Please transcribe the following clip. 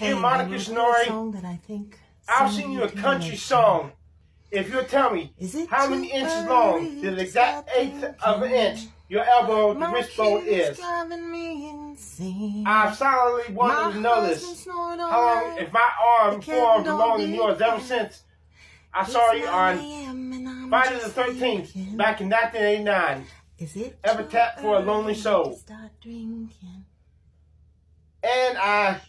Hey, Monika Schnarre, I think I'll sing you a country song. If you'll tell me how many inches long, the exact eighth of an inch, your elbow, the wrist bone is. I've solidly wanted to know this. How long, if my arm formed longer than yours ever since I saw you on Friday the 13th, back in 1989. Is it Ever tapped for a lonely soul? And I